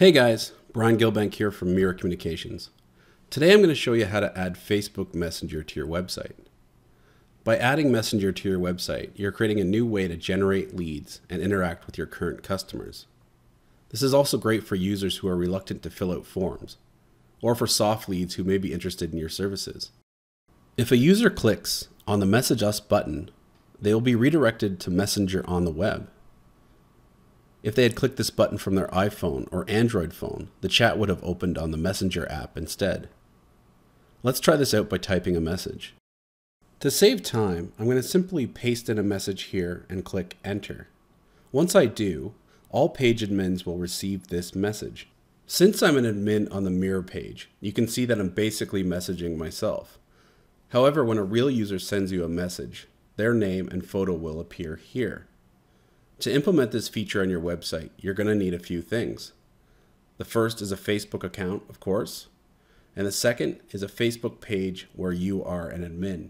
Hey guys, Brian Gilbank here from Mirror Communications. Today I'm going to show you how to add Facebook Messenger to your website. By adding Messenger to your website, you're creating a new way to generate leads and interact with your current customers. This is also great for users who are reluctant to fill out forms, or for soft leads who may be interested in your services. If a user clicks on the Message Us button, they will be redirected to Messenger on the web. If they had clicked this button from their iPhone or Android phone, the chat would have opened on the Messenger app instead. Let's try this out by typing a message. To save time, I'm going to simply paste in a message here and click enter. Once I do, all page admins will receive this message. Since I'm an admin on the mirror page, you can see that I'm basically messaging myself. However, when a real user sends you a message, their name and photo will appear here. To implement this feature on your website, you're going to need a few things. The first is a Facebook account, of course, and the second is a Facebook page where you are an admin.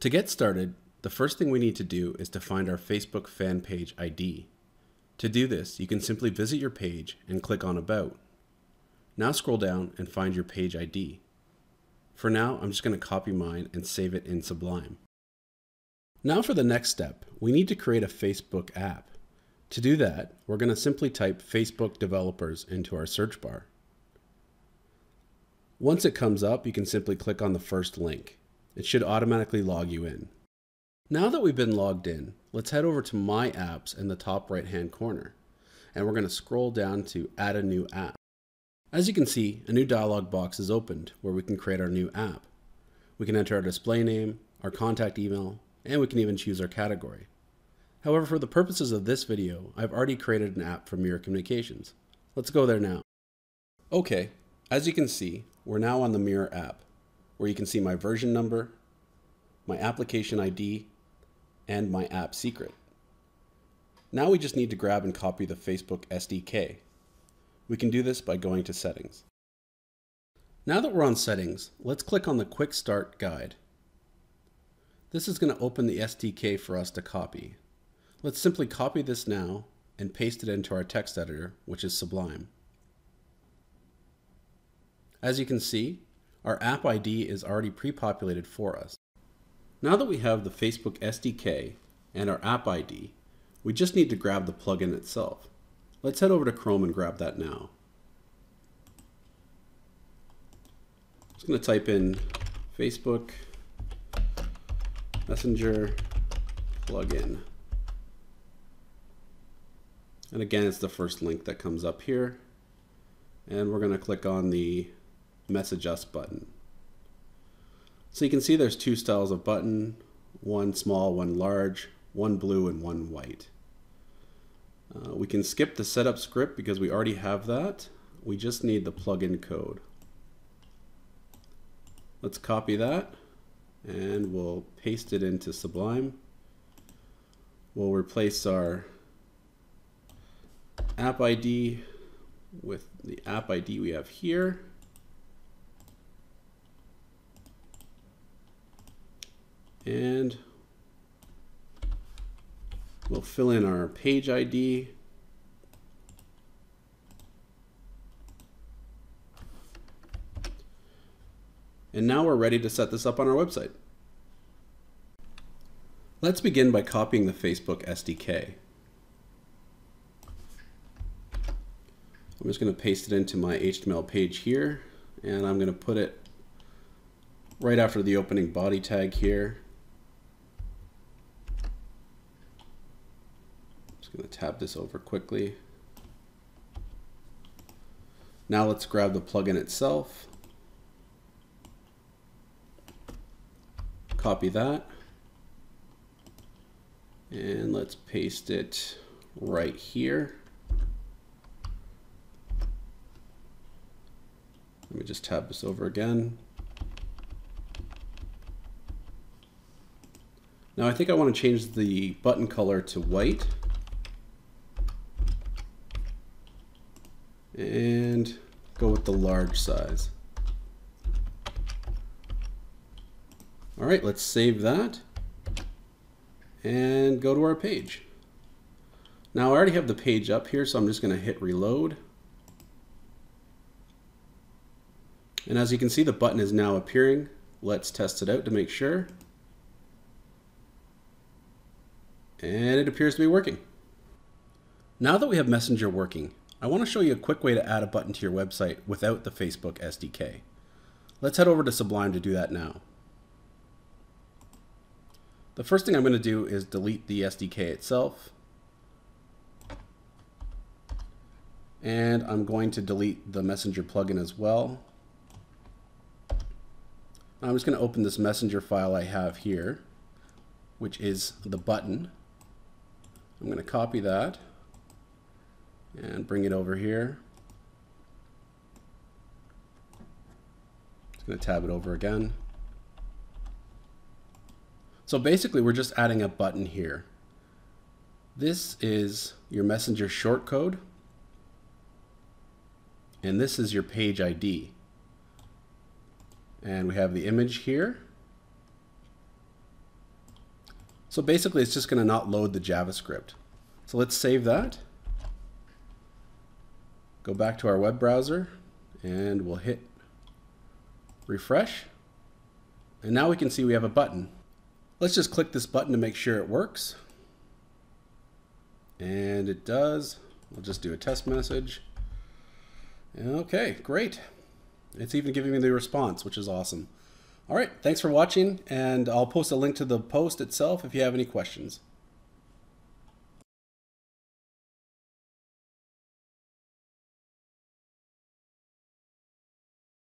To get started, the first thing we need to do is to find our Facebook fan page ID. To do this, you can simply visit your page and click on About. Now scroll down and find your page ID. For now, I'm just going to copy mine and save it in Sublime. Now for the next step, we need to create a Facebook app. To do that, we're going to simply type Facebook developers into our search bar. Once it comes up, you can simply click on the first link. It should automatically log you in. Now that we've been logged in, let's head over to My Apps in the top right hand corner. And we're going to scroll down to Add a New App. As you can see, a new dialog box is opened where we can create our new app. We can enter our display name, our contact email, and we can even choose our category. However, for the purposes of this video, I've already created an app for Mirror Communications. Let's go there now. Okay, as you can see, we're now on the Mirror app, where you can see my version number, my application ID, and my app secret. Now we just need to grab and copy the Facebook SDK. We can do this by going to Settings. Now that we're on Settings, let's click on the Quick Start Guide. This is going to open the SDK for us to copy. Let's simply copy this now and paste it into our text editor, which is Sublime. As you can see, our app ID is already pre-populated for us. Now that we have the Facebook SDK and our app ID, we just need to grab the plugin itself. Let's head over to Chrome and grab that now. I'm just going to type in Facebook Messenger plugin. And again, it's the first link that comes up here. And we're going to click on the Message Us button. So you can see there's two styles of button, one small, one large, one blue, and one white. Uh, we can skip the setup script because we already have that. We just need the plugin code. Let's copy that and we'll paste it into Sublime. We'll replace our app ID with the app ID we have here. And we'll fill in our page ID. And now we're ready to set this up on our website. Let's begin by copying the Facebook SDK. I'm just going to paste it into my HTML page here, and I'm going to put it right after the opening body tag here. I'm just going to tab this over quickly. Now let's grab the plugin itself. Copy that. And let's paste it right here. Let me just tab this over again. Now I think I want to change the button color to white. And go with the large size. All right, let's save that and go to our page. Now I already have the page up here, so I'm just gonna hit reload. And as you can see, the button is now appearing. Let's test it out to make sure. And it appears to be working. Now that we have Messenger working, I want to show you a quick way to add a button to your website without the Facebook SDK. Let's head over to Sublime to do that now. The first thing I'm going to do is delete the SDK itself. And I'm going to delete the Messenger plugin as well. I'm just going to open this Messenger file I have here, which is the button. I'm going to copy that and bring it over here. Just going to tab it over again. So basically we're just adding a button here. This is your messenger shortcode and this is your page ID. And we have the image here. So basically it's just going to not load the JavaScript. So let's save that. Go back to our web browser and we'll hit refresh. And now we can see we have a button. Let's just click this button to make sure it works. And it does. We'll just do a test message. Okay, great. It's even giving me the response, which is awesome. All right, thanks for watching, and I'll post a link to the post itself if you have any questions.